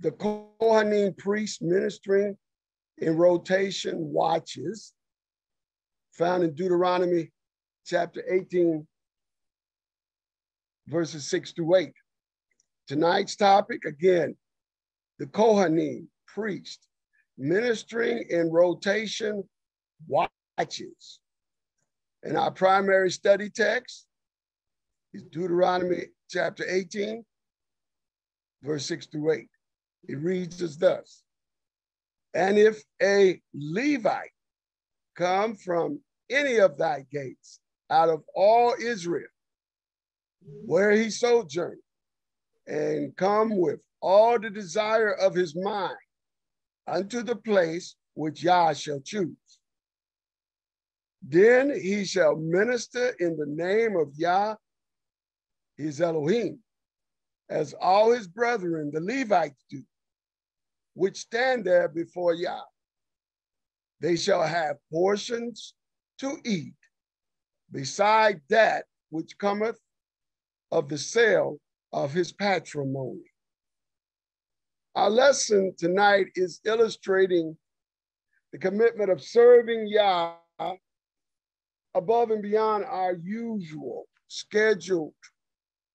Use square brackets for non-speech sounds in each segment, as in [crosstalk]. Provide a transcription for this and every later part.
the Kohanim priest ministering in rotation watches, found in Deuteronomy chapter 18, verses 6 to 8. Tonight's topic, again, the Kohanim priest ministering in rotation watches. And our primary study text is Deuteronomy chapter 18, verse 6 through 8. It reads as thus And if a Levite come from any of thy gates out of all Israel, where he sojourned, and come with all the desire of his mind unto the place which Yah shall choose. Then he shall minister in the name of Yah, his Elohim, as all his brethren, the Levites, do, which stand there before Yah. They shall have portions to eat, beside that which cometh of the sale of his patrimony. Our lesson tonight is illustrating the commitment of serving Yah above and beyond our usual scheduled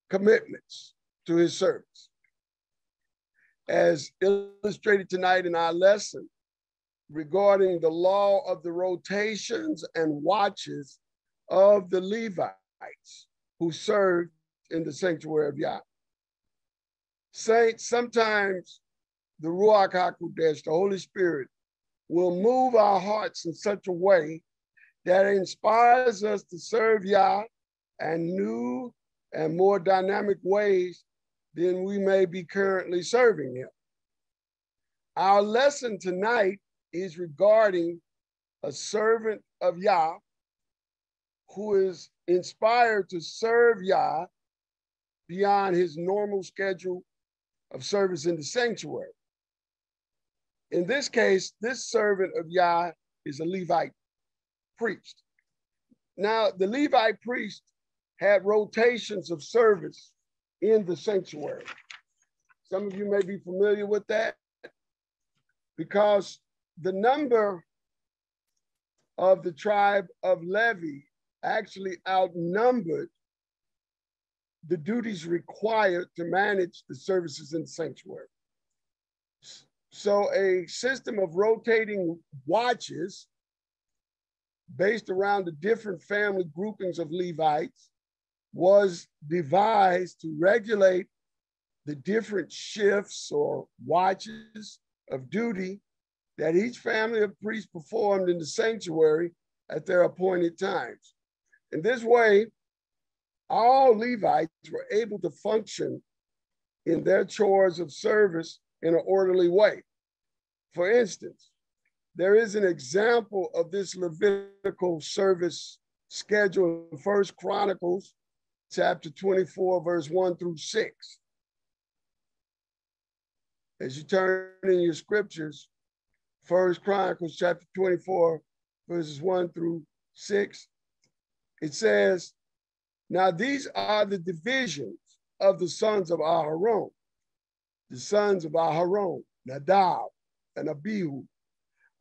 commitments to his service. As illustrated tonight in our lesson regarding the law of the rotations and watches of the Levites who served in the sanctuary of Yah. Saints, sometimes the Ruach HaKodesh, the Holy Spirit, will move our hearts in such a way that inspires us to serve Yah in new and more dynamic ways than we may be currently serving Him. Our lesson tonight is regarding a servant of Yah who is inspired to serve Yah beyond his normal schedule of service in the sanctuary. In this case, this servant of Yah is a Levite priest. Now, the Levite priest had rotations of service in the sanctuary. Some of you may be familiar with that because the number of the tribe of Levi actually outnumbered the duties required to manage the services in the sanctuary. So a system of rotating watches based around the different family groupings of Levites was devised to regulate the different shifts or watches of duty that each family of priests performed in the sanctuary at their appointed times. In this way, all Levites were able to function in their chores of service in an orderly way. For instance, there is an example of this Levitical service schedule in First Chronicles chapter 24, verse 1 through 6. As you turn in your scriptures, First Chronicles chapter 24, verses 1 through 6, it says, Now these are the divisions of the sons of Aharon, the sons of Aharon, Nadab and Abihu,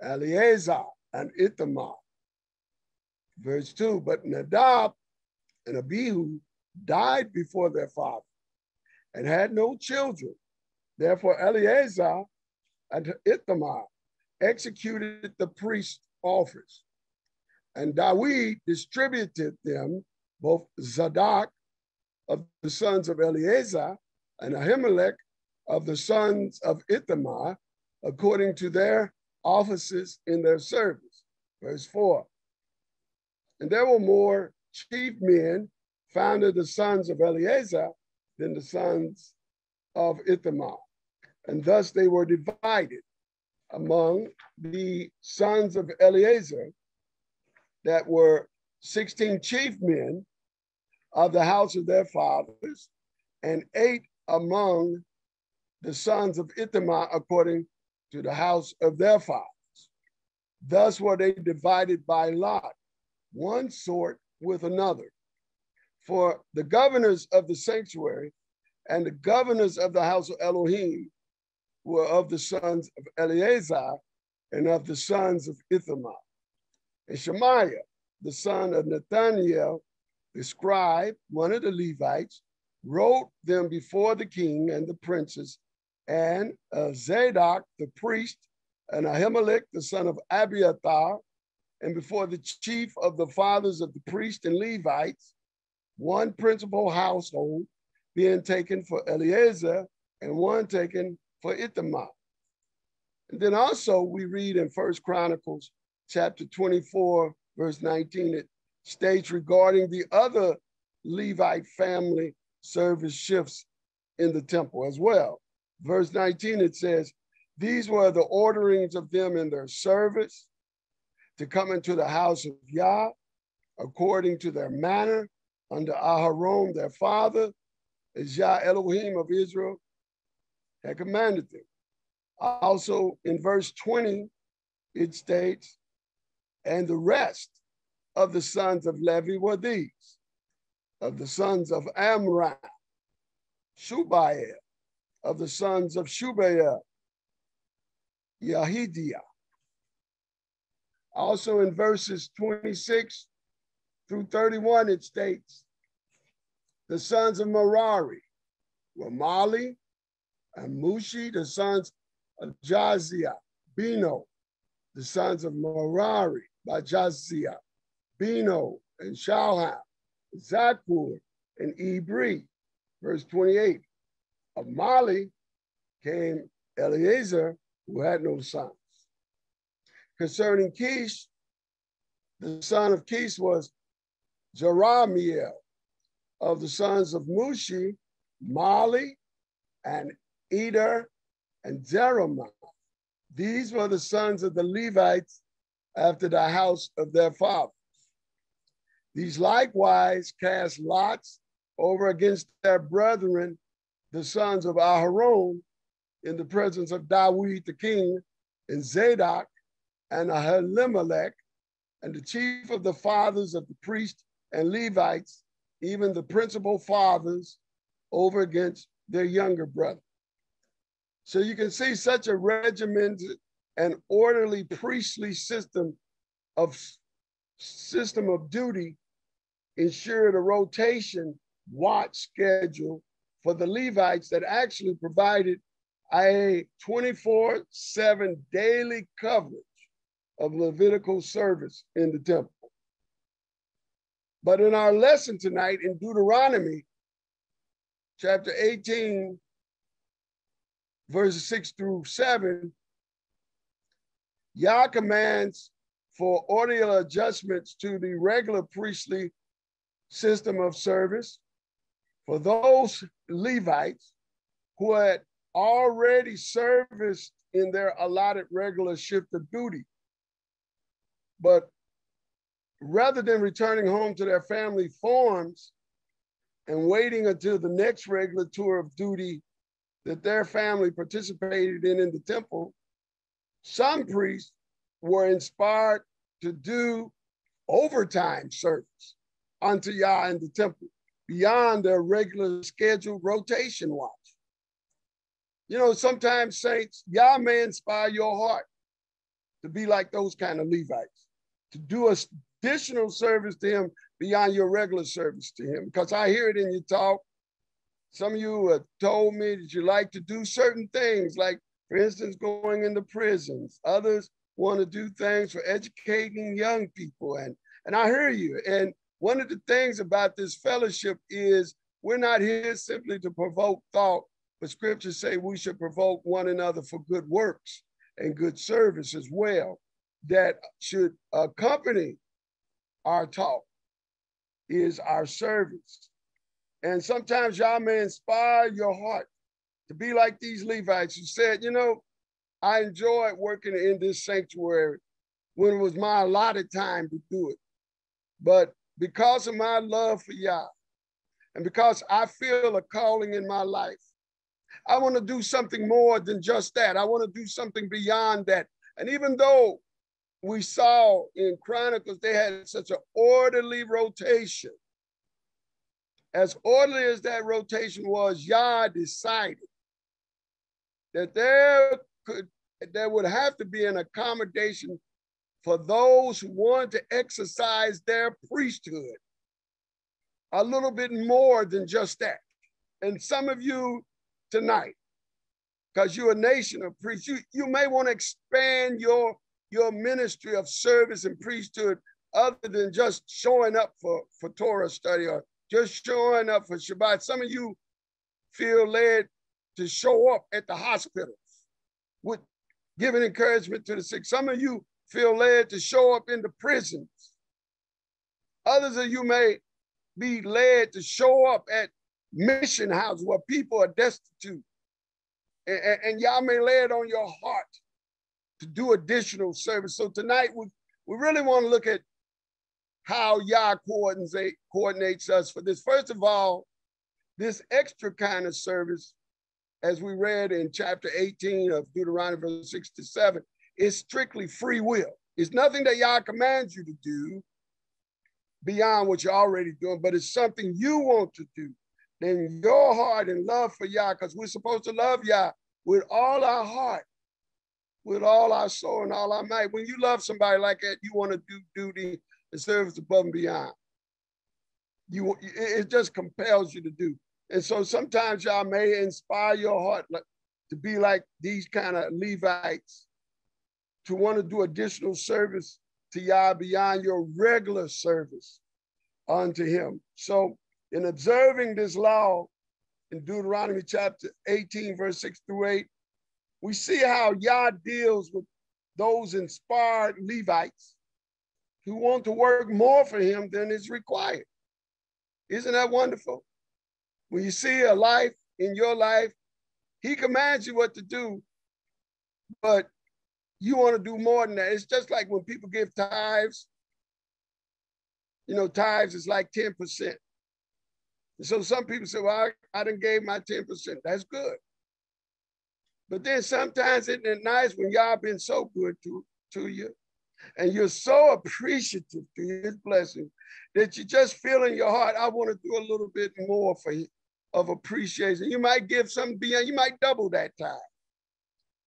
Eleazar and Ithamar. Verse 2, but Nadab and Abihu died before their father and had no children. Therefore, Eleazar and Ithamar executed the priest's office. And David distributed them, both Zadok of the sons of Eleazar and Ahimelech of the sons of Ithamar, according to their offices in their service. Verse 4. And there were more chief men found of the sons of Eleazar than the sons of Ithamar. And thus they were divided among the sons of Eleazar that were 16 chief men of the house of their fathers, and eight among the sons of Ithamar according to the house of their fathers. Thus were they divided by lot, one sort with another. For the governors of the sanctuary and the governors of the house of Elohim were of the sons of Eleazar and of the sons of Ithamar. And Shemaiah, the son of Nathaniel, the scribe, one of the Levites, wrote them before the king and the princes, and uh, Zadok, the priest, and Ahimelech, the son of Abiathar, and before the chief of the fathers of the priests and Levites, one principal household being taken for Eleazar and one taken for Ithamar. And then also we read in First Chronicles chapter 24, verse 19, it states regarding the other Levite family service shifts in the temple as well. Verse 19, it says, These were the orderings of them in their service to come into the house of Yah according to their manner under Aharon, their father, as Yah Elohim of Israel had commanded them. Also in verse 20, it states, and the rest of the sons of Levi were these, of the sons of Amram, Shubael, of the sons of Shubael, Yahidiah. Also in verses 26 through 31, it states, the sons of Merari were Mali and Mushi, the sons of Jazia, Beno, the sons of Merari by Jazia, Beno and Shalham, Zakur and Ibri. Verse 28, of Mali came Eleazar, who had no sons. Concerning Kish, the son of Kish was Jeramiel, of the sons of Mushi, Mali, and Eder, and Jeremiah. These were the sons of the Levites after the house of their fathers. These likewise cast lots over against their brethren, the sons of Aharon, in the presence of Dawid the king, and Zadok, and Ahimelech, and the chief of the fathers of the priests and Levites, even the principal fathers, over against their younger brother. So you can see such a regimented and orderly priestly system of system of duty ensured a rotation watch schedule for the Levites that actually provided a 24-7 daily coverage of Levitical service in the temple. But in our lesson tonight in Deuteronomy, chapter 18, verses 6 through 7, Yah commands for ordeal adjustments to the regular priestly system of service for those Levites who had already serviced in their allotted regular shift of duty. But rather than returning home to their family farms and waiting until the next regular tour of duty that their family participated in in the temple, some priests were inspired to do overtime service unto Yah in the temple beyond their regular scheduled rotation watch. You know, sometimes saints, Yah may inspire your heart to be like those kind of Levites, to do additional service to him beyond your regular service to him. Because I hear it in your talk. Some of you have told me that you like to do certain things, like, for instance, going into prisons. Others want to do things for educating young people. And, and I hear you. And one of the things about this fellowship is we're not here simply to provoke thought, but scriptures say we should provoke one another for good works and good service as well that should accompany our talk is our service. And sometimes Yah may inspire your heart to be like these Levites who said, you know, I enjoyed working in this sanctuary when it was my allotted time to do it. But because of my love for Yah, and because I feel a calling in my life, I want to do something more than just that. I want to do something beyond that. And even though we saw in Chronicles they had such an orderly rotation, as orderly as that rotation was, Yah decided that there could there would have to be an accommodation for those who want to exercise their priesthood. A little bit more than just that. And some of you tonight, because you're a nation of priests, you, you may want to expand your, your ministry of service and priesthood other than just showing up for, for Torah study or just showing up for Shabbat. Some of you feel led to show up at the hospitals with giving encouragement to the sick. Some of you feel led to show up in the prisons. Others of you may be led to show up at mission houses where people are destitute. And, and, and Yah may lay it on your heart to do additional service. So tonight we, we really want to look at how Yah coordinates, coordinates us for this. First of all, this extra kind of service, as we read in chapter 18 of Deuteronomy verse 6 to 7, is strictly free will. It's nothing that Yah commands you to do beyond what you're already doing, but it's something you want to do. Then your heart and love for Yah, because we're supposed to love Yah with all our heart, with all our soul and all our might. When you love somebody like that, you want to do duty and service above and beyond. You, it just compels you to do. And so sometimes Yah may inspire your heart to be like these kind of Levites, to want to do additional service to Yah beyond your regular service unto him. So in observing this law in Deuteronomy chapter 18, verse 6 through 8, we see how Yah deals with those inspired Levites who want to work more for him than is required. Isn't that wonderful? When you see a life in your life, he commands you what to do, but you want to do more than that. It's just like when people give tithes. You know, tithes is like 10%. And so some people say, well, I, I didn't gave my 10%. That's good. But then sometimes isn't it nice when Yah been so good to, to you and you're so appreciative to his blessing that you just feel in your heart, I want to do a little bit more for of appreciation. You might give something beyond, you might double that time,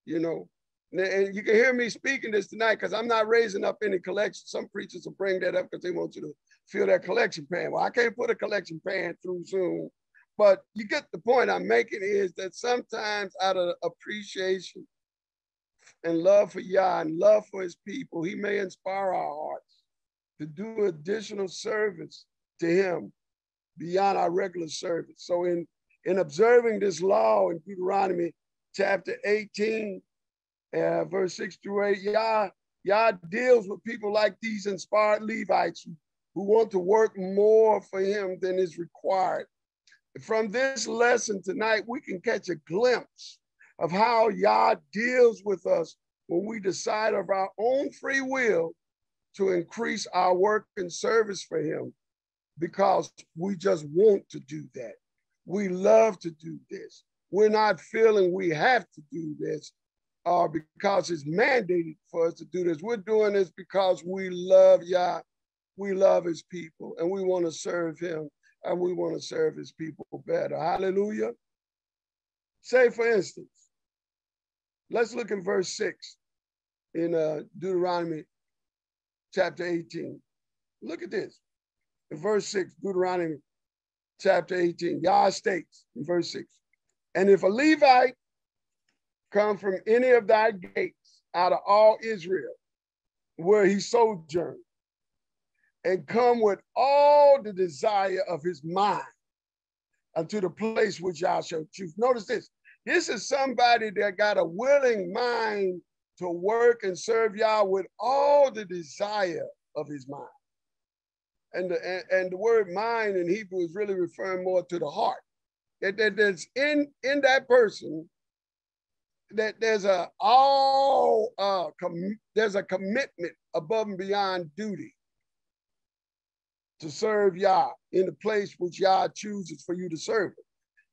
you know. And you can hear me speaking this tonight because I'm not raising up any collection. Some preachers will bring that up because they want you to feel that collection pan. Well, I can't put a collection pan through Zoom, but you get the point I'm making is that sometimes out of appreciation and love for Yah and love for his people, he may inspire our hearts to do additional service to him beyond our regular service. So in, in observing this law in Deuteronomy chapter 18, uh, verse 6 through 8, Yah, Yah deals with people like these inspired Levites who, who want to work more for him than is required. From this lesson tonight, we can catch a glimpse of how Yah deals with us when we decide of our own free will to increase our work and service for Him because we just want to do that. We love to do this. We're not feeling we have to do this uh, because it's mandated for us to do this. We're doing this because we love Yah, we love His people, and we want to serve Him and we want to serve His people better. Hallelujah. Say, for instance, Let's look in verse 6 in uh, Deuteronomy chapter 18. Look at this. In verse 6, Deuteronomy chapter 18, Yah states in verse 6 And if a Levite come from any of thy gates out of all Israel, where he sojourned, and come with all the desire of his mind unto the place which I shall choose. Notice this this is somebody that got a willing mind to work and serve Yah with all the desire of his mind. And the, and, and the word mind in Hebrew is really referring more to the heart. That, that there's in, in that person that there's a all uh, com- there's a commitment above and beyond duty to serve Yah in the place which Yah chooses for you to serve.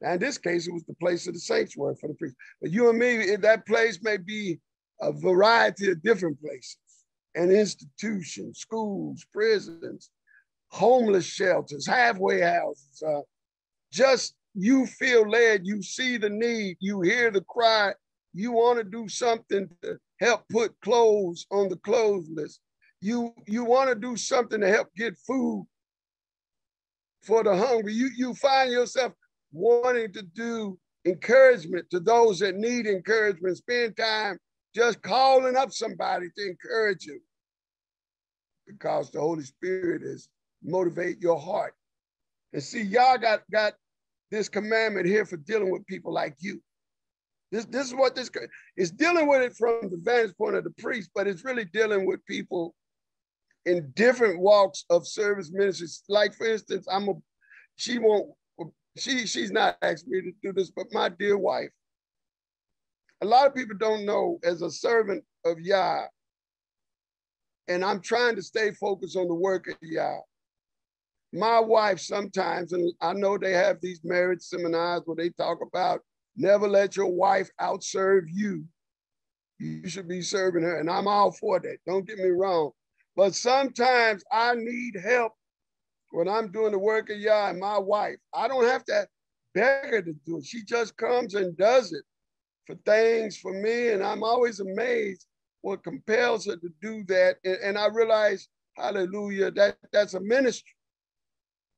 Now, in this case, it was the place of the sanctuary for the priest. But you and me, that place may be a variety of different places and institutions, schools, prisons, homeless shelters, halfway houses. Uh, just you feel led, you see the need, you hear the cry, you want to do something to help put clothes on the clothes list. You you want to do something to help get food for the hungry. You you find yourself wanting to do encouragement to those that need encouragement. Spend time just calling up somebody to encourage you because the Holy Spirit is motivate your heart. And see, Yah got got this commandment here for dealing with people like you. This, this is what this is dealing with it from the vantage point of the priest, but it's really dealing with people in different walks of service ministries. Like for instance, I'm a she won't she she's not asked me to do this, but my dear wife. A lot of people don't know as a servant of Yah, and I'm trying to stay focused on the work of Yah. My wife sometimes, and I know they have these marriage seminars where they talk about never let your wife outserve you. You should be serving her, and I'm all for that. Don't get me wrong. But sometimes I need help when I'm doing the work of Yah and my wife. I don't have to beg her to do it. She just comes and does it for things for me. And I'm always amazed what compels her to do that. And, and I realize, hallelujah, that that's a ministry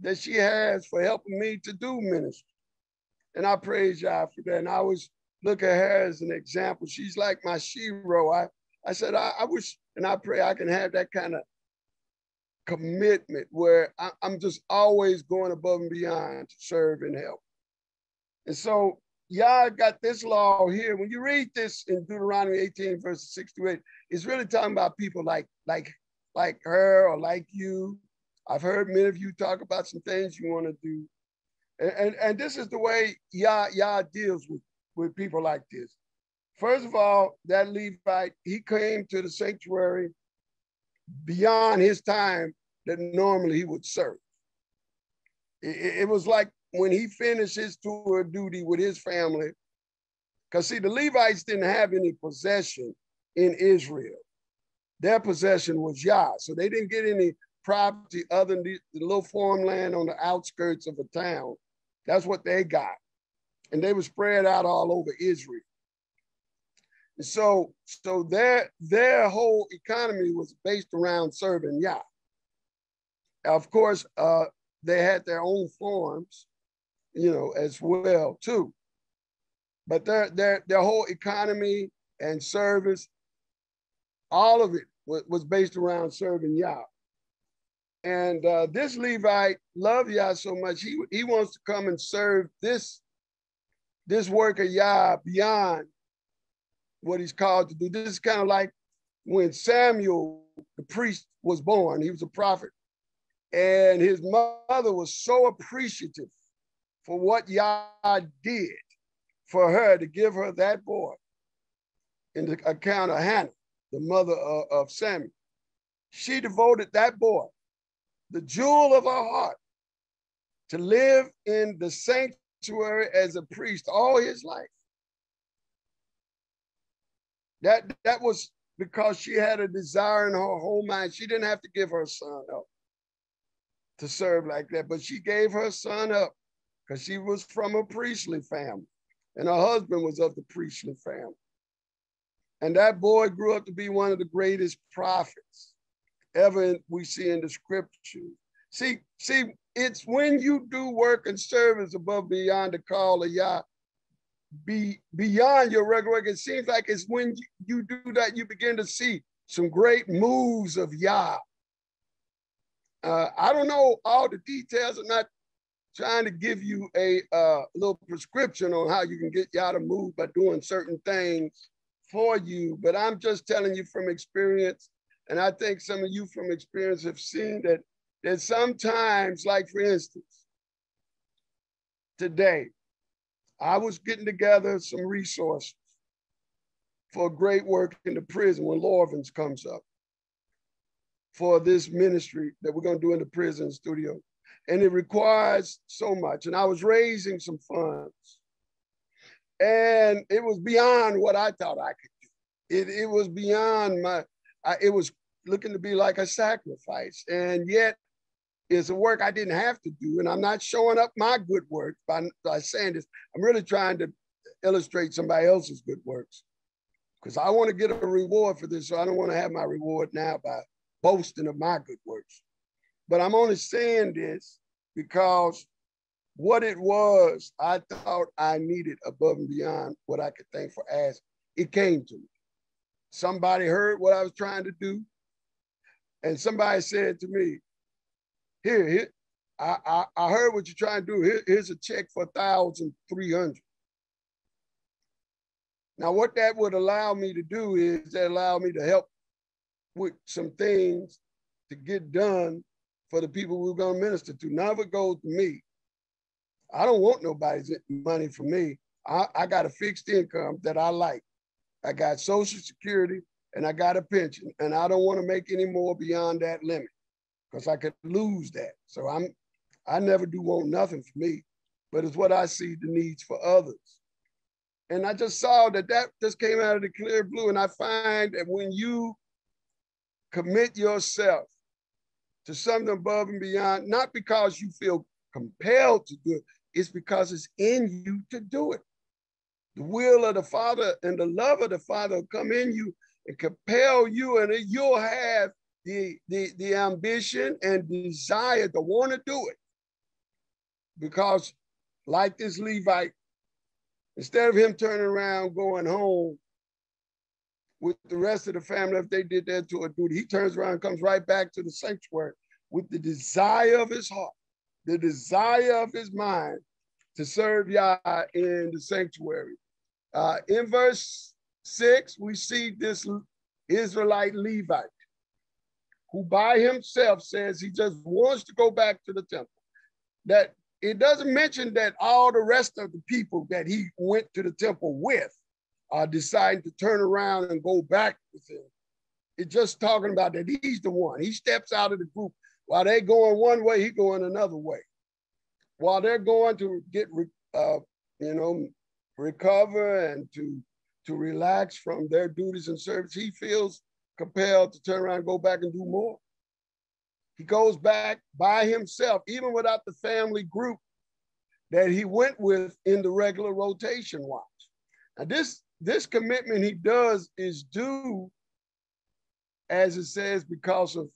that she has for helping me to do ministry. And I praise Yah for that. And I always look at her as an example. She's like my shero. I, I said, I, I wish, and I pray I can have that kind of commitment where I, am just always going above and beyond to serve and help. And so Yah got this law here. When you read this in Deuteronomy 18, verses 6 to 8, it's really talking about people like, like, like her or like you. I've heard many of you talk about some things you want to do. And, and, and this is the way Yah, Yah deals with, with people like this. First of all, that Levite, he came to the sanctuary beyond his time that normally he would serve. It, it was like when he finished his tour of duty with his family, because see, the Levites didn't have any possession in Israel. Their possession was Yah. So they didn't get any property other than the, the little farmland on the outskirts of a town. That's what they got. And they were spread out all over Israel. So, so their, their whole economy was based around serving Yah. Of course, uh, they had their own farms, you know, as well too. But their their their whole economy and service, all of it was, was based around serving Yah. And uh, this Levite loved Yah so much, he, he wants to come and serve this, this work of Yah beyond what he's called to do. This is kind of like when Samuel, the priest, was born. He was a prophet. And his mother was so appreciative for what Yah did for her to give her that boy in the account of Hannah, the mother of, of Samuel. She devoted that boy, the jewel of her heart, to live in the sanctuary as a priest all his life. That, that was because she had a desire in her whole mind. She didn't have to give her son up to serve like that, but she gave her son up because she was from a priestly family and her husband was of the priestly family. And that boy grew up to be one of the greatest prophets ever we see in the scriptures. See, see, it's when you do work and service above beyond the call of Yah, be beyond your regular. It seems like it's when you, do that, you begin to see some great moves of Yah uh, I don't know all the details. I'm not trying to give you a uh, little prescription on how you can get out of move by doing certain things for you, but I'm just telling you from experience. And I think some of you from experience have seen that that sometimes, like for instance, today, I was getting together some resources for great work in the prison when Lorvins comes up for this ministry that we're going to do in the prison studio. And it requires so much. And I was raising some funds. And it was beyond what I thought I could do. It, it was beyond my, I, it was looking to be like a sacrifice. And yet, it's a work I didn't have to do. And I'm not showing up my good work by, by saying this. I'm really trying to illustrate somebody else's good works. Because I want to get a reward for this, so I don't want to have my reward now by boasting of my good works. But I'm only saying this because what it was, I thought I needed above and beyond what I could thank for as it came to me. Somebody heard what I was trying to do, and somebody said to me, Here, here I, I, I heard what you're trying to do. Here, here's a check for 1300 Now, what that would allow me to do is that allow me to help with some things to get done for the people we're going to minister to. None of it goes to me. I don't want nobody's money from me. I, I got a fixed income that I like. I got Social Security and I got a pension, and I don't want to make any more beyond that limit because I could lose that. So I'm, I never do want nothing for me, but it's what I see the needs for others. And I just saw that that just came out of the clear blue, and I find that when you commit yourself to something above and beyond, not because you feel compelled to do it, it's because it's in you to do it. The will of the Father and the love of the Father will come in you and compel you, and you'll have the, the, the ambition and desire to want to do it. Because, like this Levite, instead of him turning around going home with the rest of the family, if they did that to a duty, he turns around comes right back to the sanctuary with the desire of his heart, the desire of his mind to serve Yah in the sanctuary. Uh, in verse six, we see this Israelite Levite who by himself says he just wants to go back to the temple. That it doesn't mention that all the rest of the people that he went to the temple with are deciding to turn around and go back with him. It's just talking about that he's the one. He steps out of the group while they're going one way, he going another way. While they're going to get, uh, you know, recover and to to relax from their duties and service, he feels compelled to turn around and go back and do more. He goes back by himself, even without the family group that he went with in the regular rotation watch. Now, this, this commitment he does is due, as it says, because of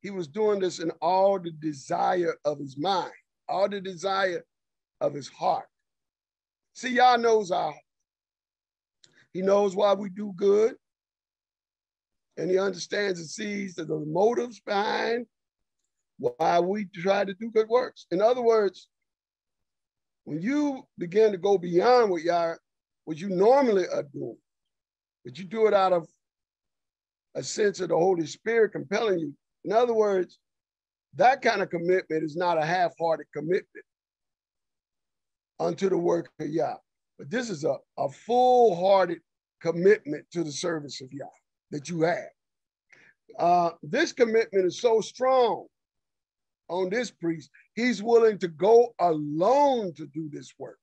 he was doing this in all the desire of his mind, all the desire of his heart. See, Yah knows our He knows why we do good. And he understands and sees the motives behind why we try to do good works. In other words, when you begin to go beyond what you what you normally are doing, but you do it out of a sense of the Holy Spirit compelling you. In other words, that kind of commitment is not a half-hearted commitment unto the work of Yah. But this is a, a full-hearted commitment to the service of Yah that you have. Uh, this commitment is so strong on this priest, he's willing to go alone to do this work,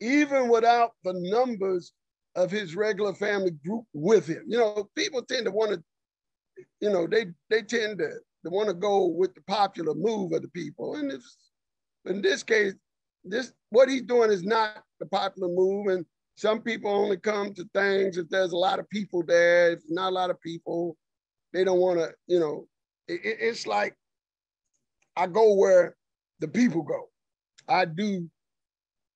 even without the numbers of his regular family group with him. You know, people tend to want to, you know, they they tend to, to want to go with the popular move of the people. And if, in this case, this what he's doing is not the popular move. And some people only come to things if there's a lot of people there. If not a lot of people, they don't want to, you know, it, it's like I go where the people go. I do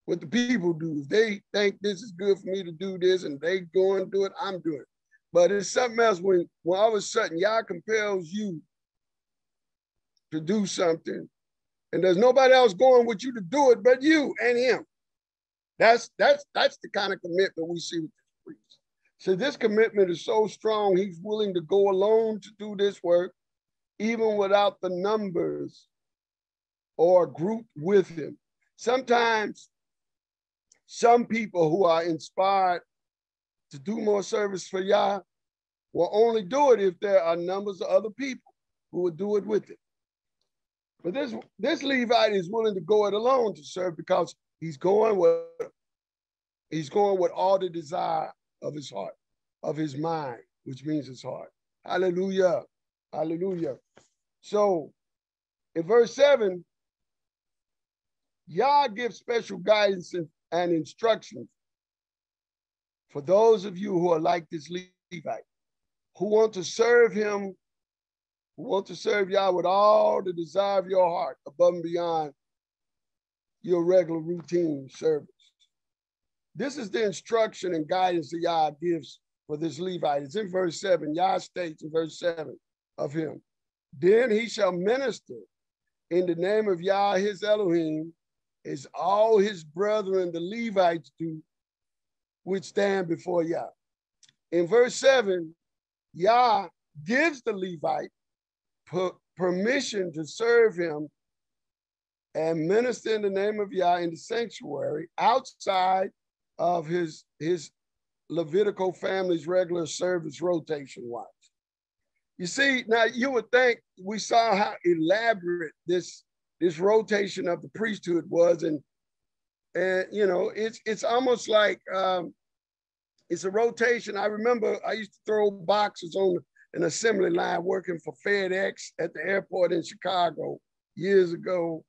what the people do. If they think this is good for me to do this and they go and do it, I'm doing it. But it's something else when, when all of a sudden Yah compels you to do something and there's nobody else going with you to do it but you and him. That's that's that's the kind of commitment we see with this priest. So this commitment is so strong, he's willing to go alone to do this work, even without the numbers or group with him. Sometimes some people who are inspired to do more service for Yah will only do it if there are numbers of other people who will do it with it. But this, this Levite is willing to go it alone to serve because he's going with he's going with all the desire of his heart, of his mind, which means his heart. Hallelujah. Hallelujah. So in verse 7, Yah gives special guidance and, instructions for those of you who are like this Levite, who want to serve him, who want to serve Yah with all the desire of your heart, above and beyond your regular routine service. This is the instruction and guidance that Yah gives for this Levite. It's in verse 7. Yah states in verse 7 of him. Then he shall minister in the name of Yah his Elohim, as all his brethren, the Levites, do, which stand before Yah. In verse 7, Yah gives the Levite per permission to serve him and minister in the name of Yah in the sanctuary outside of his, his Levitical family's regular service rotation wise. You see, now you would think we saw how elaborate this this rotation of the priesthood was, and and you know, it's it's almost like um, it's a rotation. I remember I used to throw boxes on an assembly line working for FedEx at the airport in Chicago years ago.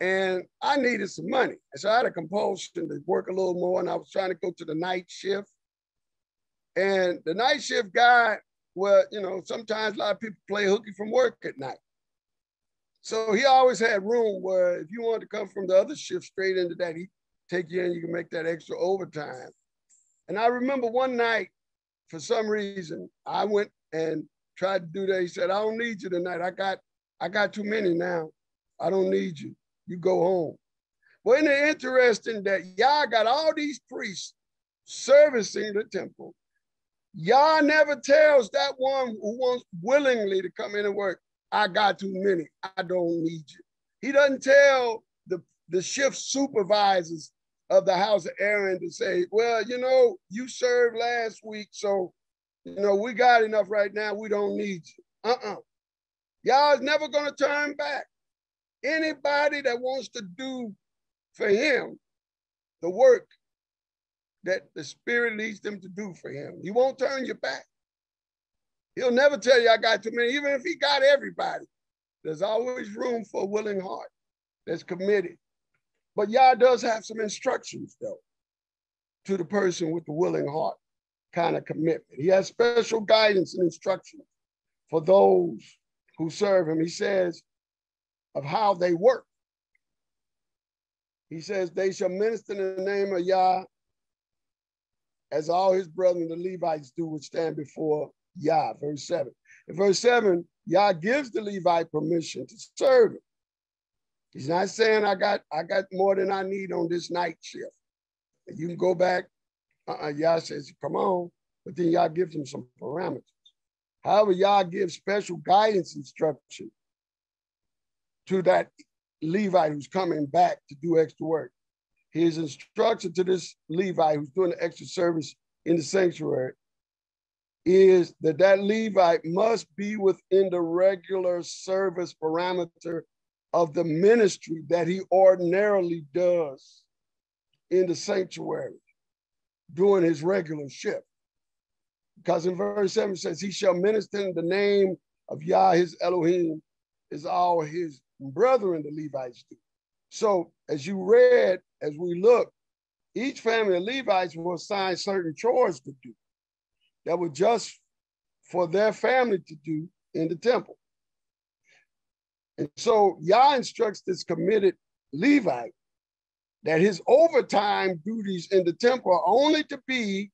And I needed some money. So I had a compulsion to work a little more, and I was trying to go to the night shift. And the night shift guy, well, you know, sometimes a lot of people play hooky from work at night. So he always had room where if you wanted to come from the other shift straight into that, he'd take you in, you can make that extra overtime. And I remember one night, for some reason, I went and tried to do that. He said, I don't need you tonight. I got I got too many now. I don't need you. You go home. Well, isn't it interesting that Yah got all these priests servicing the temple? Yah never tells that one who wants willingly to come in and work, I got too many. I don't need you. He doesn't tell the, the shift supervisors of the house of Aaron to say, well, you know, you served last week, so you know, we got enough right now. We don't need you. Uh-uh. Yah's never gonna turn back. Anybody that wants to do for him the work that the Spirit leads them to do for him, he won't turn you back. He'll never tell you I got too many, even if he got everybody. There's always room for a willing heart that's committed. But Yah does have some instructions, though, to the person with the willing heart kind of commitment. He has special guidance and instruction for those who serve him. He says of how they work. He says, They shall minister in the name of Yah as all his brethren, the Levites, do, which stand before Yah. Verse 7. In verse 7, Yah gives the Levite permission to serve him. He's not saying I got I got more than I need on this night shift. You can go back. Uh-uh, Yah says, come on, but then Yah gives him some parameters. However, Yah gives special guidance instruction to that Levite who's coming back to do extra work. His instruction to this Levite who's doing the extra service in the sanctuary is that that Levite must be within the regular service parameter of the ministry that he ordinarily does in the sanctuary during his regular shift. Because in verse 7 it says, He shall minister in the name of Yah his Elohim, is all his brethren, the Levites do. So as you read, as we look, each family of Levites will assign certain chores to do that were just for their family to do in the temple. And so Yah instructs this committed Levite that his overtime duties in the temple are only to be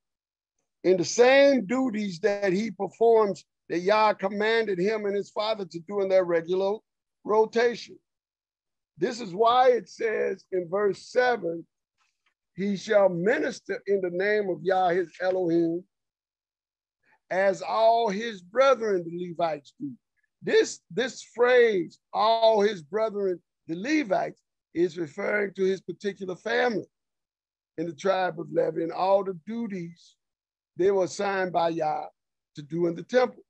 in the same duties that he performs that Yah commanded him and his father to do in their regular rotation. This is why it says in verse 7 he shall minister in the name of Yah his Elohim, as all his brethren, the Levites do. This, this phrase, all his brethren, the Levites, is referring to his particular family in the tribe of Levi and all the duties they were assigned by Yah to do in the temple.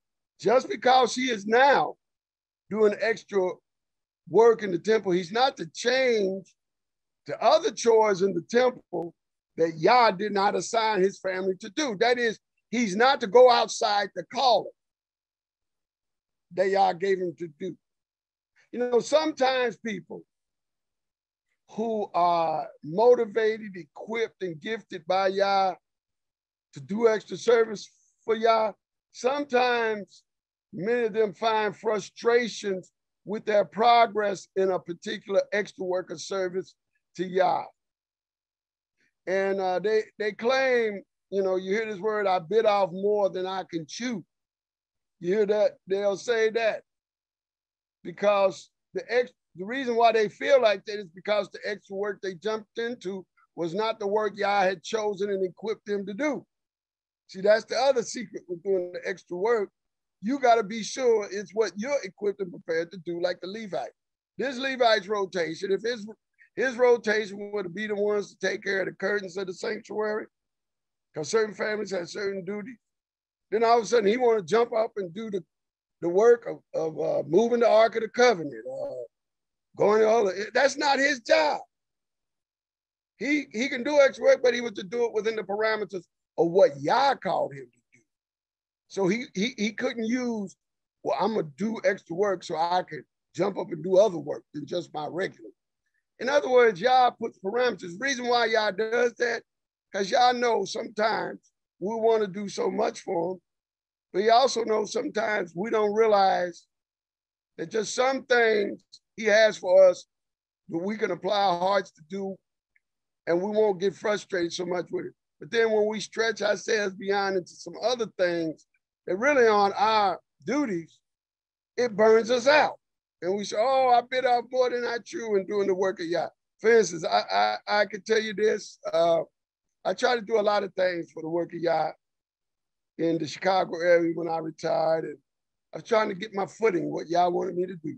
Just because he is now doing extra work in the temple, he's not to change the other chores in the temple that Yah did not assign his family to do. That is, he's not to go outside the calling that Yah gave him to do. You know, sometimes people who are motivated, equipped, and gifted by Yah to do extra service for Yah. Sometimes many of them find frustrations with their progress in a particular extra work of service to Yah. And uh, they, they claim, you know, you hear this word, I bit off more than I can chew. You hear that? They'll say that because the ex the reason why they feel like that is because the extra work they jumped into was not the work Yah had chosen and equipped them to do. See, that's the other secret with doing the extra work. You got to be sure it's what you're equipped and prepared to do, like the Levite. This Levite's rotation, if his his rotation would be the ones to take care of the curtains of the sanctuary, because certain families have certain duties. Then all of a sudden he want to jump up and do the, the work of, of uh, moving the Ark of the Covenant, uh, going to all of it. That's not his job. He, he can do extra work, but he was to do it within the parameters of what Yah called him to. So he, he, he couldn't use, well, I'm to do extra work so I could jump up and do other work than just my regular. In other words, Yah puts parameters. reason why Yah does that, because Yah know sometimes we want to do so much for him, but he also knows sometimes we don't realize that just some things he has for us that we can apply our hearts to do, and we won't get frustrated so much with it. But then when we stretch ourselves beyond into some other things that really aren't our duties, it burns us out. And we say, oh, I bit off more than I chew in doing the work of Yah. For instance, I, I, I can tell you this. Uh, I try to do a lot of things for the work of Yah in the Chicago area when I retired. And I was trying to get my footing, what Yah wanted me to do.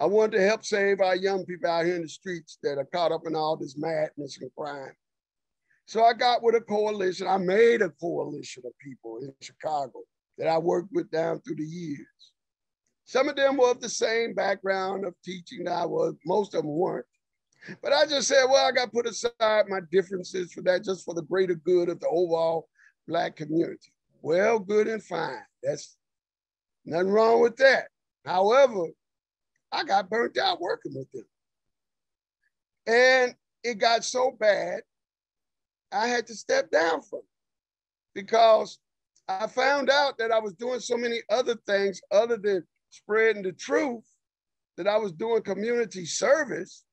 I wanted to help save our young people out here in the streets that are caught up in all this madness and crime. So I got with a coalition. I made a coalition of people in Chicago that I worked with down through the years. Some of them were of the same background of teaching that I was, most of them weren't. But I just said, well, I got to put aside my differences for that, just for the greater good of the overall Black community. Well, good and fine. That's nothing wrong with that. However, I got burnt out working with them. And it got so bad, I had to step down from because I found out that I was doing so many other things other than spreading the truth, that I was doing community service,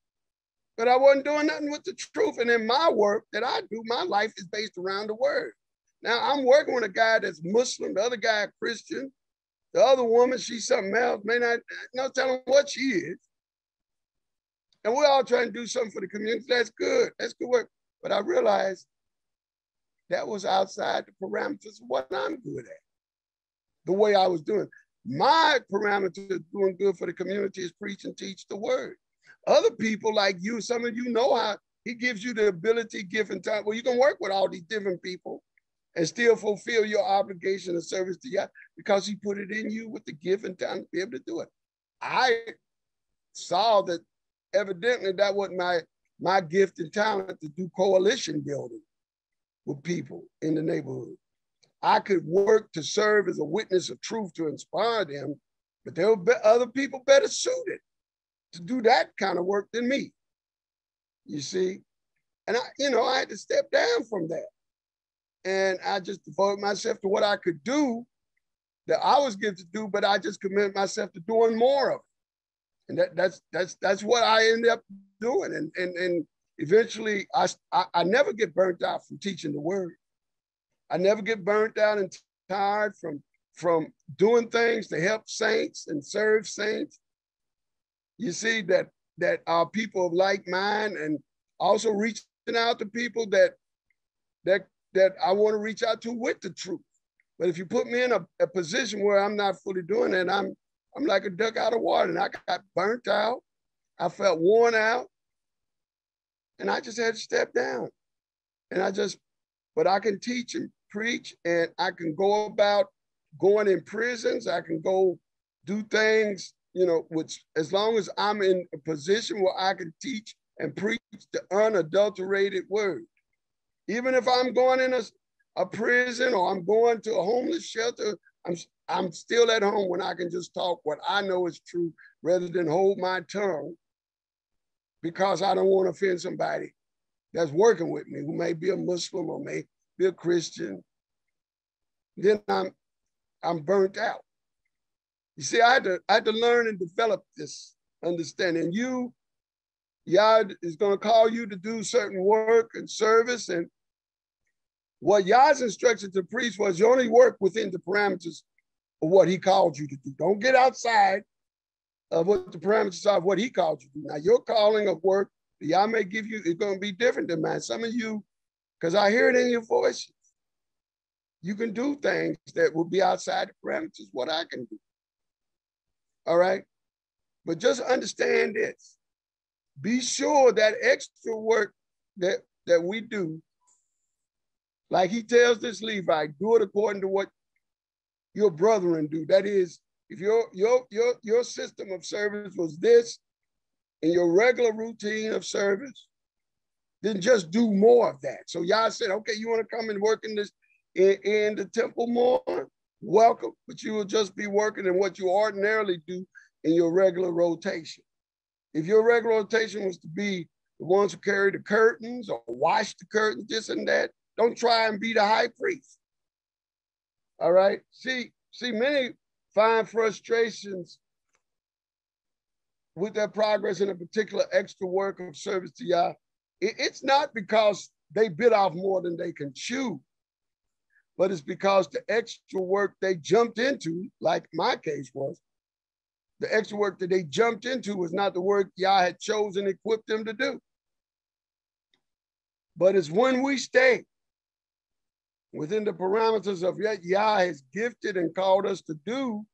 but I wasn't doing nothing with the truth. And in my work that I do, my life is based around the word. Now I'm working with a guy that's Muslim, the other guy Christian, the other woman, she's something else, may not, not tell him what she is. And we're all trying to do something for the community. That's good. That's good work. But I realized that was outside the parameters of what I'm good at, the way I was doing. My parameter of doing good for the community is preach and teach the word. Other people like you, some of you know how he gives you the ability, gift, and time. Well, you can work with all these different people and still fulfill your obligation of service to God because he put it in you with the gift and time to be able to do it. I saw that evidently that wasn't my my gift and talent to do coalition building with people in the neighborhood. I could work to serve as a witness of truth to inspire them, but there were other people better suited to do that kind of work than me. You see? And I, you know, I had to step down from that. And I just devoted myself to what I could do that I was given to do, but I just committed myself to doing more of it. And that, that's that's that's what I ended up doing. And and and eventually I, I, I never get burnt out from teaching the word. I never get burnt out and tired from, from doing things to help saints and serve saints. You see that that are people of like mind and also reaching out to people that that that I want to reach out to with the truth. But if you put me in a, a position where I'm not fully doing it, I'm I'm like a duck out of water, and I got burnt out. I felt worn out, and I just had to step down. And I just, but I can teach and preach and I can go about going in prisons. I can go do things, you know, which as long as I'm in a position where I can teach and preach the unadulterated word. Even if I'm going in a, a prison or I'm going to a homeless shelter, I'm, I'm still at home when I can just talk what I know is true rather than hold my tongue because I don't want to offend somebody that's working with me who may be a Muslim or may be a Christian, then I'm I'm burnt out. You see, I had to I had to learn and develop this understanding. You, Yah is going to call you to do certain work and service, and what Yah's instruction to priest was you only work within the parameters of what he called you to do. Don't get outside of what the parameters are of what he called you. Now, your calling of work that Yah may give you is going to be different than mine. Some of you, because I hear it in your voices, you can do things that will be outside the parameters what I can do. All right. But just understand this. Be sure that extra work that, that we do, like he tells this Levite, do it according to what your brethren do. That is, if your your your your system of service was this in your regular routine of service, then just do more of that. So Yah said, okay, you want to come and work in this in, in the temple more? Welcome, but you will just be working in what you ordinarily do in your regular rotation. If your regular rotation was to be the ones who carry the curtains or wash the curtains, this and that, don't try and be the high priest. All right. See, see, many find frustrations with their progress in a particular extra work of service to Yah. It's not because they bit off more than they can chew, but it's because the extra work they jumped into, like my case was, the extra work that they jumped into was not the work Yah had chosen, equipped them to do. But it's when we stay within the parameters of what Yah has gifted and called us to do,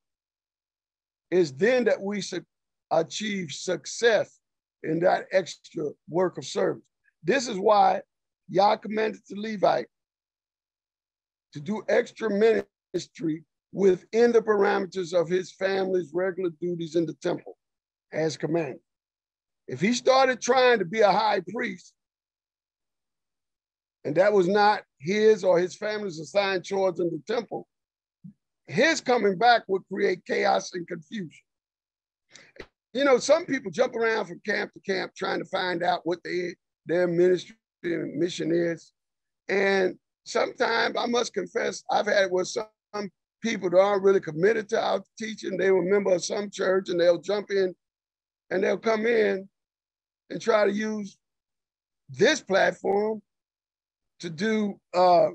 is then that we should achieve success in that extra work of service. This is why Yah commanded the Levite to do extra ministry within the parameters of his family's regular duties in the temple as commanded. If he started trying to be a high priest, and that was not his or his family's assigned chores in the temple, his coming back would create chaos and confusion. You know, some people jump around from camp to camp trying to find out what they, their ministry and mission is. And sometimes I must confess, I've had it with some people that aren't really committed to our teaching. They were a member of some church and they'll jump in and they'll come in and try to use this platform to do uh,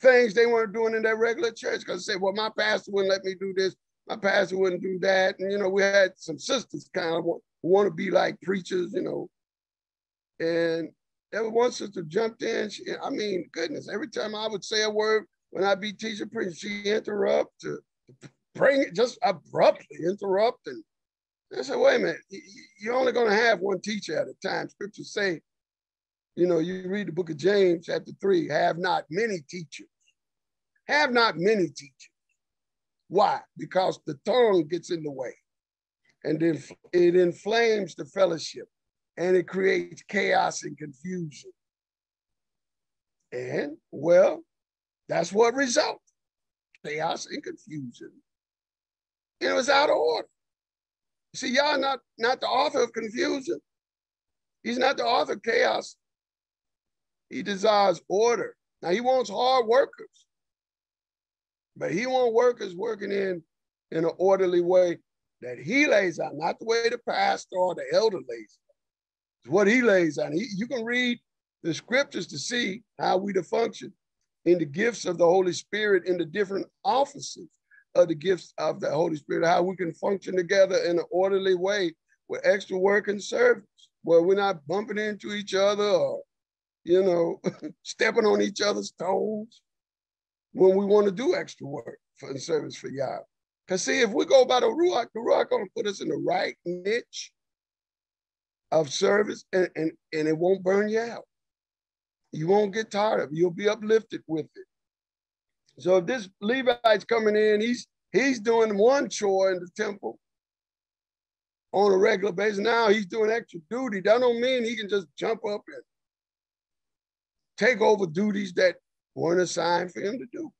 things they weren't doing in their regular church because they said, well, my pastor wouldn't let me do this. My pastor wouldn't do that. And, you know, we had some sisters kind of want, want to be like preachers, you know. And there was one sister jumped in. She, I mean, goodness, every time I would say a word when I'd be teaching preaching, she interrupt to, bring it just abruptly interrupt. And I said, wait a minute, you're only going to have one teacher at a time. Scriptures say you know, you read the book of James, chapter three, have not many teachers. Have not many teachers. Why? Because the tongue gets in the way and it inflames the fellowship and it creates chaos and confusion. And well, that's what results chaos and confusion. It was out of order. See, Yah not, not the author of confusion. He's not the author of chaos. He desires order. Now he wants hard workers, but he wants workers working in in an orderly way that he lays out, not the way the pastor or the elder lays out. It's what he lays out. He, you can read the scriptures to see how we to function in the gifts of the Holy Spirit in the different offices of the gifts of the Holy Spirit, how we can function together in an orderly way with extra work and service, where we're not bumping into each other or you know, [laughs] stepping on each other's toes when we want to do extra work for service for Yah. Because see, if we go by the Ruach, the Ruach gonna put us in the right niche of service and, and, and it won't burn you out. You won't get tired of it. You'll be uplifted with it. So if this Levite's coming in, he's he's doing one chore in the temple on a regular basis. Now he's doing extra duty. That don't mean he can just jump up and take over duties that weren't assigned for him to do.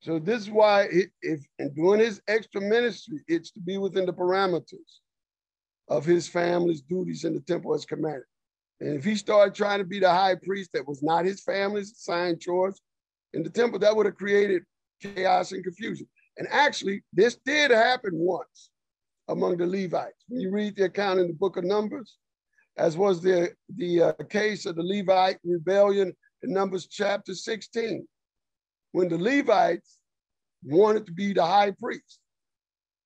So this is why it, if in doing his extra ministry, it's to be within the parameters of his family's duties in the temple as commanded. And if he started trying to be the high priest that was not his family's assigned chores in the temple, that would have created chaos and confusion. And actually, this did happen once among the Levites. When you read the account in the book of Numbers, as was the, the uh, case of the Levite rebellion in Numbers chapter 16, when the Levites wanted to be the high priest.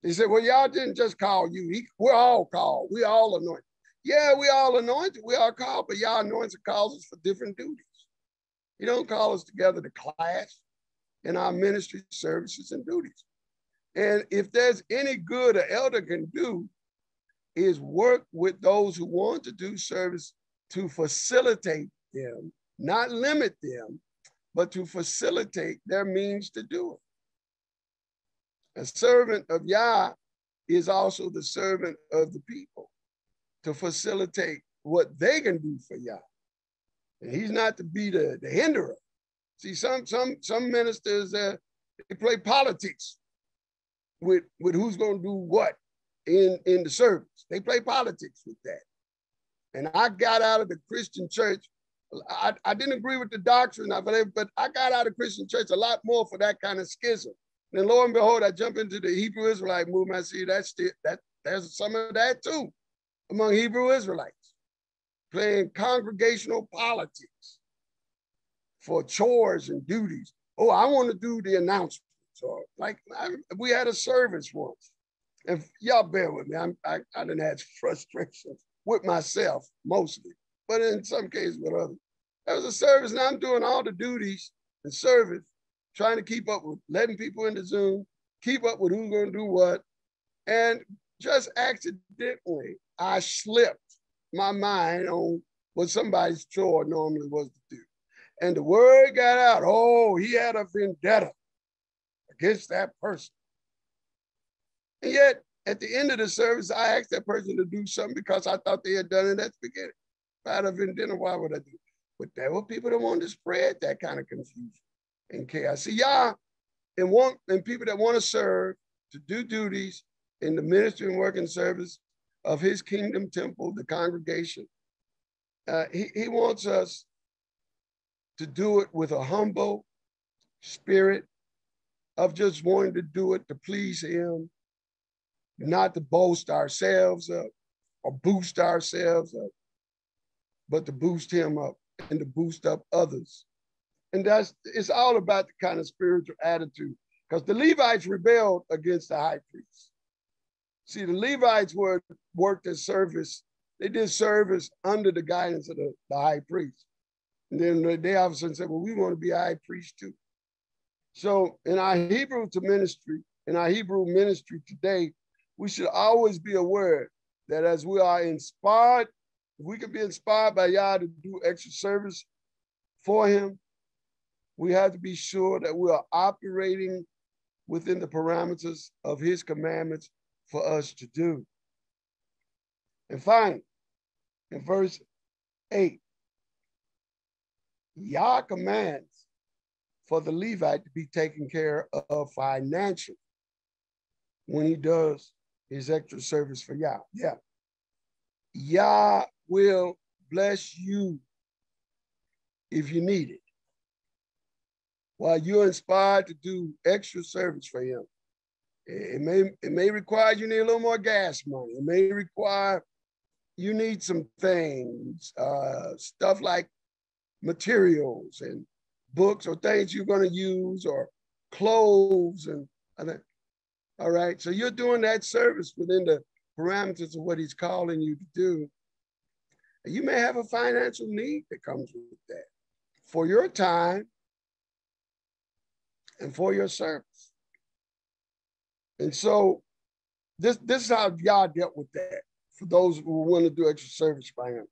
They said, well, y'all didn't just call you. He, we're all called. We all anointed. Yeah, we all anointed. We all called, but y'all anointed calls us for different duties. You don't call us together to clash in our ministry services and duties. And if there's any good an elder can do, is work with those who want to do service to facilitate them, not limit them, but to facilitate their means to do it. A servant of Yah is also the servant of the people to facilitate what they can do for Yah. And he's not to be the, the hinderer. See, some some some ministers uh, they play politics with with who's going to do what in in the service. They play politics with that. And I got out of the Christian church. I, I didn't agree with the doctrine, I believe, but I got out of Christian church a lot more for that kind of schism. And lo and behold, I jump into the Hebrew Israelite movement. I see that's that there's some of that too among Hebrew Israelites, playing congregational politics for chores and duties. Oh, I want to do the announcements. Or like I, we had a service once, and y'all bear with me. I'm, I I didn't have frustrations with myself mostly, but in some cases with others. That was a service, and I'm doing all the duties and service, trying to keep up with letting people into Zoom, keep up with who's going to do what, and just accidentally, I slipped my mind on what somebody's chore normally was to do. And the word got out, oh, he had a vendetta against that person. And yet, at the end of the service, I asked that person to do something because I thought they had done it at the beginning. If I had a vendetta, why would I do it? But there were people that wanted to spread that kind of confusion and chaos. See, y'all, and want and people that want to serve, to do duties in the ministry and working service of his kingdom temple, the congregation. Uh, he, he wants us to do it with a humble spirit of just wanting to do it to please him, not to boast ourselves up or boost ourselves up, but to boost him up and to boost up others. And that's it's all about the kind of spiritual attitude. Because the Levites rebelled against the high priest. See, the Levites were worked as service. They did service under the guidance of the, the high priest. And then they all of a sudden said, well, we want to be high priest too. So in our Hebrew to ministry, in our Hebrew ministry today, we should always be aware that as we are inspired, if we can be inspired by Yah to do extra service for him, we have to be sure that we are operating within the parameters of his commandments for us to do. And finally, in verse 8, Yah commands for the Levite to be taken care of financially when he does his extra service for Yah. Yeah. Yah will bless you if you need it. While you're inspired to do extra service for him, it may it may require you need a little more gas money. It may require you need some things, uh, stuff like materials and books or things you're going to use or clothes and other. All right. So you're doing that service within the parameters of what he's calling you to do. You may have a financial need that comes with that for your time and for your service. And so this, this is how Yah dealt with that for those who want to do extra service by him.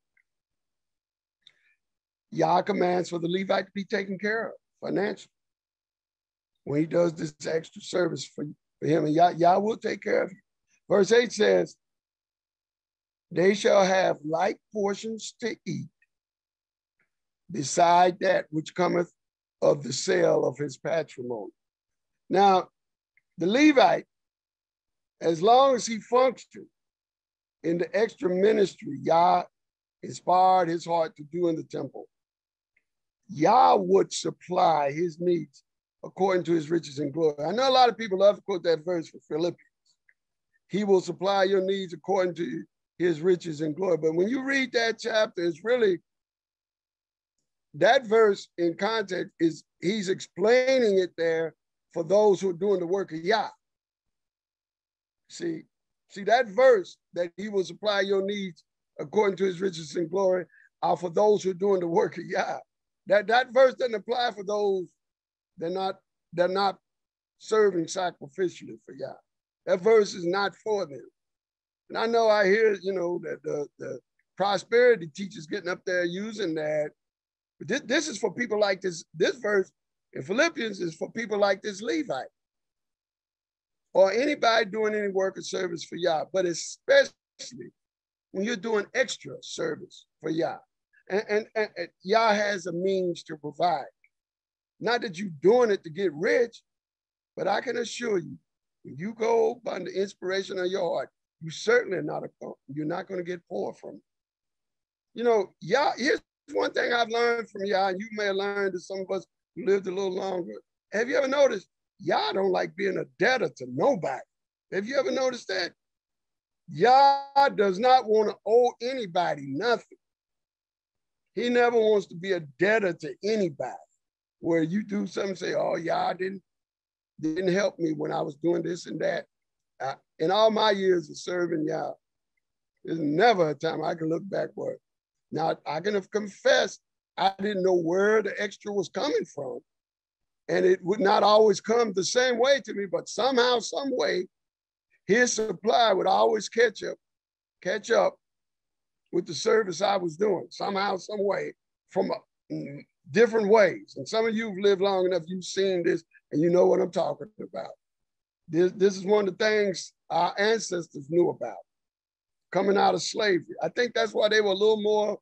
Yah commands for the Levite to be taken care of financially. When he does this extra service for, him, and Yah, Yah will take care of you. Verse 8 says, They shall have like portions to eat, beside that which cometh of the sale of his patrimony. Now, the Levite, as long as he functioned in the extra ministry Yah inspired his heart to do in the temple. Yah would supply his needs according to his riches and glory. I know a lot of people love to quote that verse from Philippians. He will supply your needs according to his riches and glory. But when you read that chapter, it's really that verse in context is he's explaining it there for those who are doing the work of Yah. See, see that verse that he will supply your needs according to his riches and glory are for those who are doing the work of Yah. That that verse doesn't apply for those they're not they're not serving sacrificially for Yah. That verse is not for them. And I know I hear, you know, that the, the prosperity teachers getting up there using that. But this, this is for people like this. This verse in Philippians is for people like this Levite or anybody doing any work or service for Yah, but especially when you're doing extra service for Yah. And, and, and, and Yah has a means to provide. Not that you're doing it to get rich, but I can assure you, when you go by the inspiration of your heart, you certainly are not a, you're not going to get poor from it. You know, Yah, here's one thing I've learned from Yah, and you may have learned that some of us lived a little longer. Have you ever noticed Yah don't like being a debtor to nobody? Have you ever noticed that? Yah does not want to owe anybody nothing. He never wants to be a debtor to anybody. Where you do something, say, "Oh, Yah didn't didn't help me when I was doing this and that." I, in all my years of serving y'all, there's never a time I can look backward. Now I can have confessed I didn't know where the extra was coming from, and it would not always come the same way to me. But somehow, some way, his supply would always catch up, catch up with the service I was doing somehow, some way, from a, mm, different ways. And some of you have lived long enough, you've seen this, and you know what I'm talking about. This, this is one of the things our ancestors knew about coming out of slavery. I think that's why they were a little more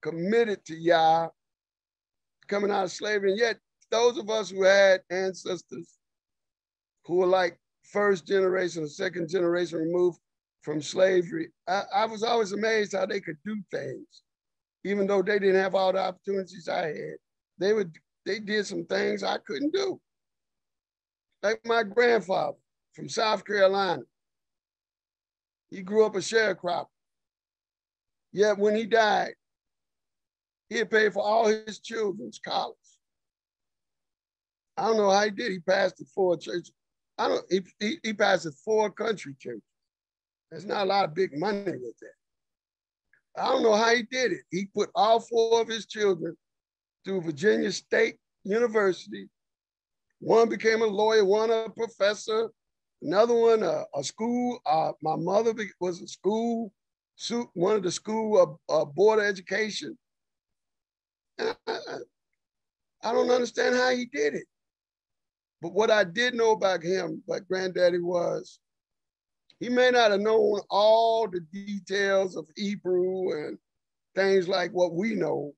committed to Yah coming out of slavery. And yet, those of us who had ancestors who were like first generation or second generation removed from slavery, I, I was always amazed how they could do things, even though they didn't have all the opportunities I had. They would they did some things I couldn't do. Like my grandfather from South Carolina. He grew up a sharecropper. Yet when he died, he had paid for all his children's college. I don't know how he did. He passed it four churches. I don't. He, he, he passed it four country churches. There's not a lot of big money with that. I don't know how he did it. He put all four of his children through Virginia State University. One became a lawyer, one a professor, another one a, a school. Uh, my mother was a school, one of the school uh, uh, board of education. I, I don't understand how he did it. But what I did know about him, but granddaddy was, he may not have known all the details of Hebrew and things like what we know,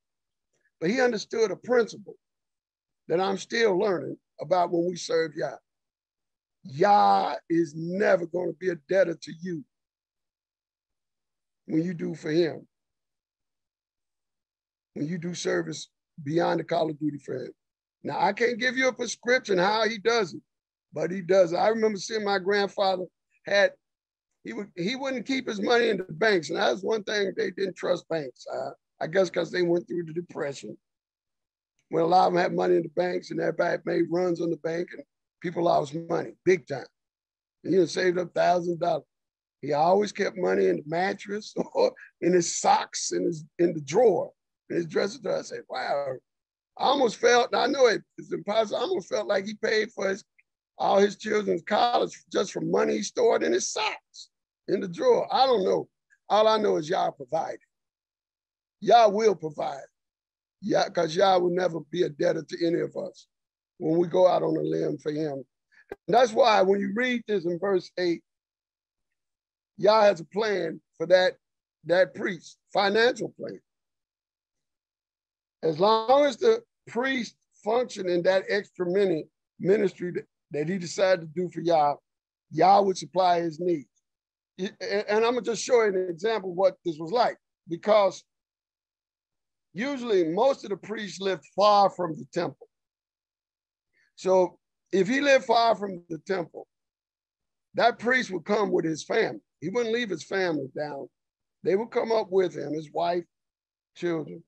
but he understood a principle that I'm still learning about when we serve Yah. Yah is never going to be a debtor to you when you do for him. When you do service beyond the call of duty for him. Now, I can't give you a prescription how he does it, but he does. I remember seeing my grandfather had, he would he wouldn't keep his money in the banks. And that's one thing they didn't trust banks. Uh, I guess because they went through the depression. When a lot of them had money in the banks and everybody made runs on the bank and people lost money big time. And he saved up thousand dollars. He always kept money in the mattress [laughs] or in his socks in his in the drawer, in his dresser drawer. I said, wow, I almost felt, I know it's impossible, I almost felt like he paid for his all his children's college just from money he stored in his socks in the drawer. I don't know. All I know is Yah provided. Yah will provide. Yeah, because Yah will never be a debtor to any of us when we go out on a limb for him. And that's why when you read this in verse 8, Yah has a plan for that, that priest, financial plan. As long as the priest function in that extra minute ministry that, he decided to do for Yah, Yah would supply his needs. And I'm gonna just show you an example of what this was like, because usually most of the priests lived far from the temple. So if he lived far from the temple, that priest would come with his family. He wouldn't leave his family down. They would come up with him, his wife, children.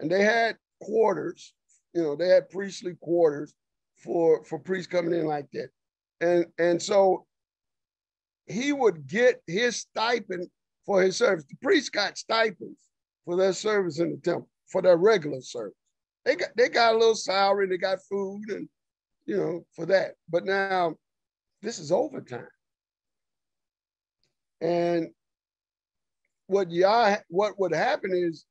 And they had quarters, you know, they had priestly quarters for, for priests coming in like that. And, and so he would get his stipend for his service. The priests got stipends for their service in the temple, for their regular service. They got they got a little salary, they got food and you know for that. But now this is overtime. And what Yah, what would happen is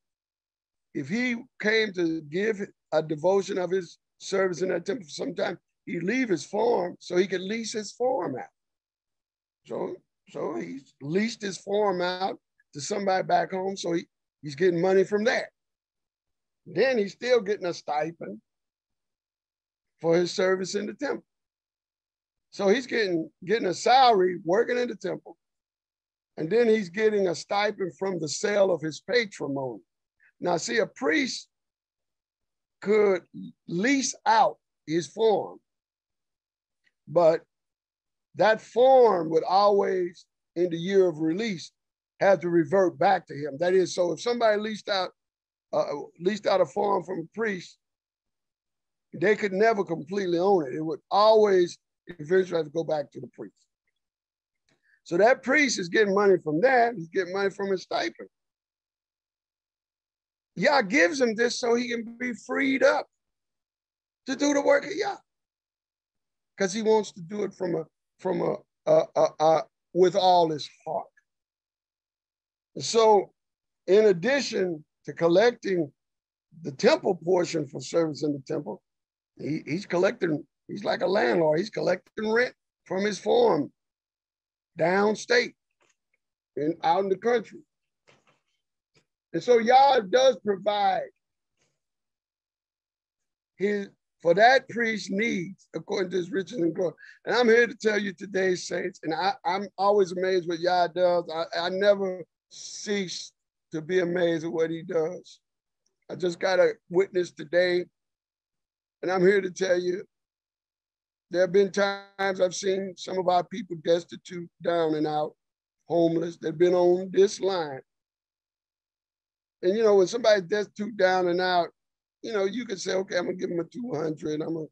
if he came to give a devotion of his service in that temple sometime, he'd leave his farm so he could lease his farm out. So, so he leased his farm out to somebody back home. So he, he's getting money from that. Then he's still getting a stipend for his service in the temple. So he's getting getting a salary working in the temple, and then he's getting a stipend from the sale of his patrimony. Now, see, a priest could lease out his farm, but that farm would always, in the year of release, have to revert back to him. That is, so if somebody leased out uh, leased out a farm from a priest, they could never completely own it. It would always eventually have to go back to the priest. So that priest is getting money from that. He's getting money from his stipend. Yah gives him this so he can be freed up to do the work of Yah. Because he wants to do it from a from a, a, a, a with all his heart. So, in addition to collecting the temple portion for service in the temple, he, he's collecting, he's like a landlord, he's collecting rent from his farm downstate and out in the country. And so Yah does provide his for that priest needs according to his riches and glory. And I'm here to tell you today, saints, and I, am always amazed what Yah does. I, I never cease to be amazed at what he does. I just got a witness today, and I'm here to tell you there have been times I've seen some of our people destitute, down and out, homeless. They've been on this line. And you know, when somebody's destitute, down and out, you know, you can say, okay, I'm gonna give them a 200. I'm gonna,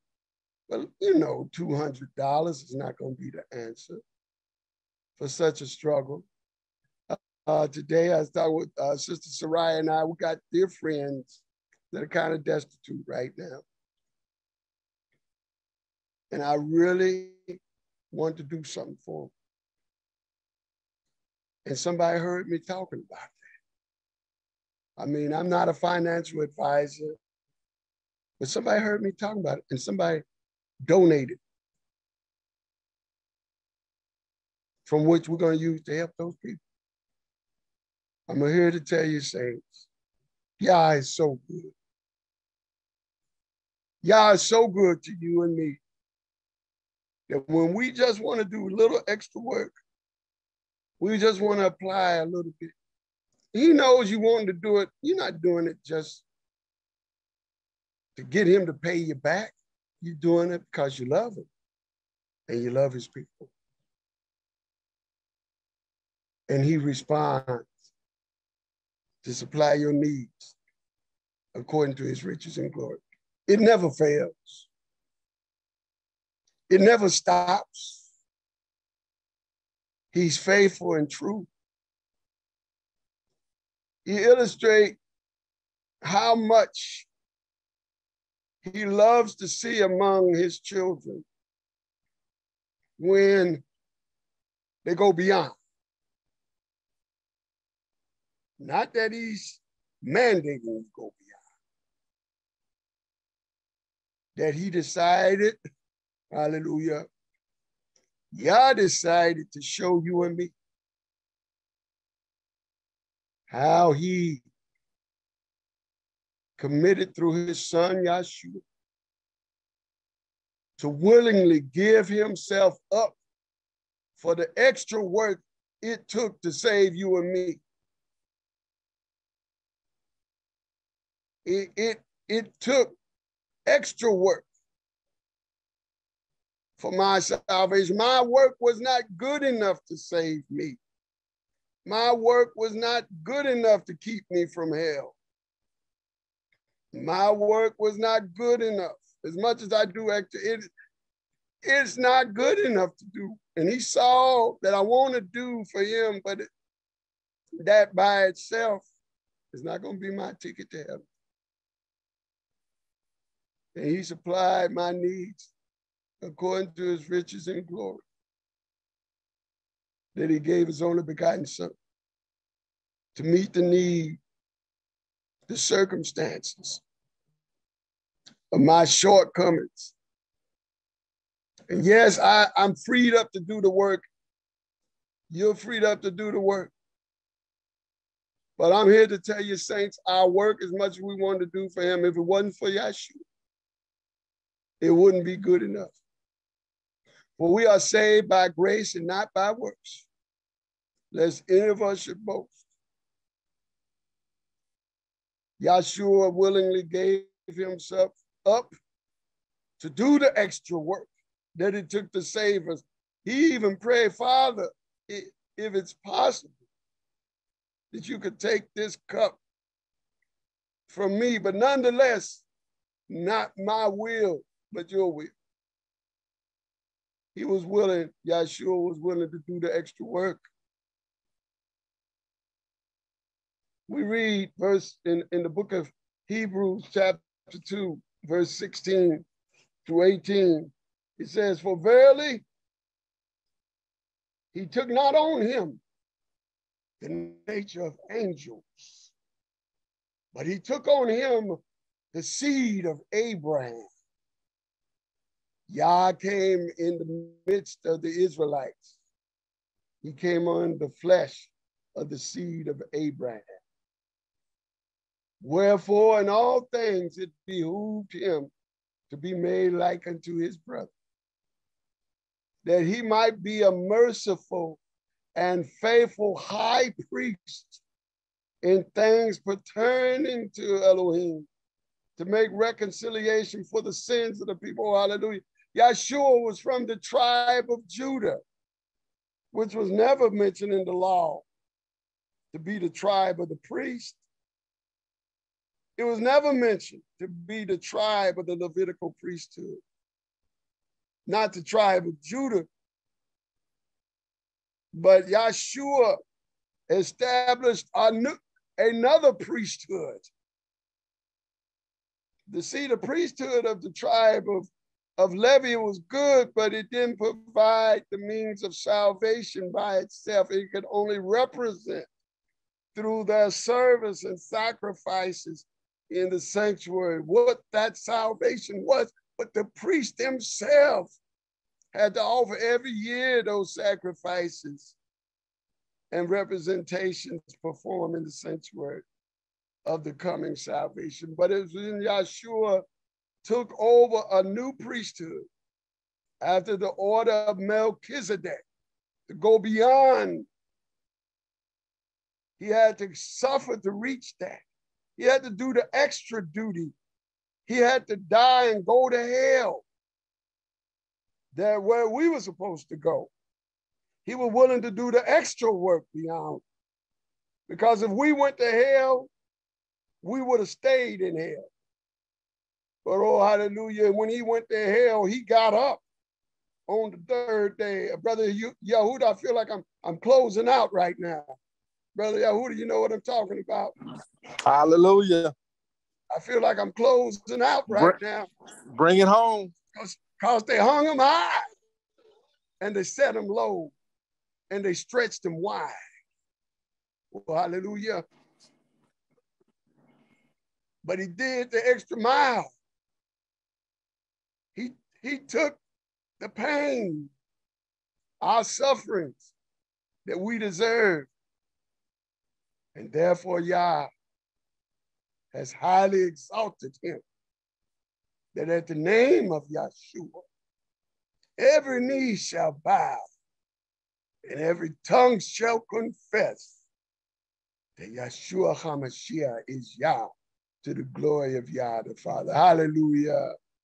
well, you know, $200 is not gonna be the answer for such a struggle. Uh, today, I was with uh, Sister Soraya and I. We got dear friends that are kind of destitute right now. And I really want to do something for them. And somebody heard me talking about that. I mean, I'm not a financial advisor, but somebody heard me talking about it and somebody donated from which we're going to use to help those people. I'm here to tell you, saints, Yah is so good. Yah is so good to you and me that when we just want to do a little extra work, we just want to apply a little bit. He knows you want to do it. You're not doing it just to get him to pay you back. You're doing it because you love him and you love his people. And he responds to supply your needs according to his riches and glory. It never fails. It never stops. He's faithful and true. He illustrates how much he loves to see among his children when they go beyond. Not that he's mandating to go beyond. That he decided, hallelujah, Yah decided to show you and me how he committed through his son Yahshua to willingly give himself up for the extra work it took to save you and me. it, it, it took extra work for my salvation. My work was not good enough to save me. My work was not good enough to keep me from hell. My work was not good enough. As much as I do extra, it, it's not good enough to do. And he saw that I want to do for him, but it, that by itself is not going to be my ticket to heaven. And he supplied my needs according to his riches and glory. That he gave his only begotten son to meet the need, the circumstances of my shortcomings. And yes, I, I'm freed up to do the work. You're freed up to do the work. But I'm here to tell you, saints, our work as much as we want to do for him, if it wasn't for Yeshua, it wouldn't be good enough. For we are saved by grace and not by works, lest any of us should boast. Yeshua willingly gave himself up to do the extra work that it took to save us. He even prayed, Father, if it's possible, that you could take this cup from me, but nonetheless, not my will, but your will. He was willing, Yeshua was willing to do the extra work. We read verse in, in the book of Hebrews, chapter 2, verse 16 to 18. It says, For verily he took not on him the nature of angels, but he took on him the seed of Abraham. Yah came in the midst of the Israelites. He came on the flesh of the seed of Abraham. Wherefore, in all things it behooved him to be made like unto his brother, that he might be a merciful and faithful high priest in things pertaining to Elohim, to make reconciliation for the sins of the people. Hallelujah. Yeshua was from the tribe of Judah, which was never mentioned in the law to be the tribe of the priest. It was never mentioned to be the tribe of the Levitical priesthood, not the tribe of Judah, but Yeshua established another priesthood. The see, the priesthood of the tribe of, of Levi was good, but it didn't provide the means of salvation by itself. It could only represent through their service and sacrifices in the sanctuary what that salvation was, but the priest himself had to offer every year those sacrifices and representations performed in the sanctuary of the coming salvation. But it was when Yeshua took over a new priesthood after the order of Melchizedek to go beyond. He had to suffer to reach that. He had to do the extra duty. He had to die and go to hell that where we were supposed to go. He was willing to do the extra work beyond. Because if we went to hell, we would have stayed in hell. But oh, hallelujah. When he went to hell, he got up on the third day. Brother Yahuda, I feel like I'm I'm closing out right now. Brother Yahuda, you know what I'm talking about. Hallelujah. I feel like I'm closing out right bring, now. Bring it home because they hung him high and they set him low and they stretched him wide. Oh, hallelujah. But he did the extra mile. He, he took the pain, our sufferings that we deserve. And therefore, Yah has highly exalted him that at the name of Yeshua, every knee shall bow and every tongue shall confess that Yeshua HaMashiach is Yah to the glory of Yah the Father. Hallelujah.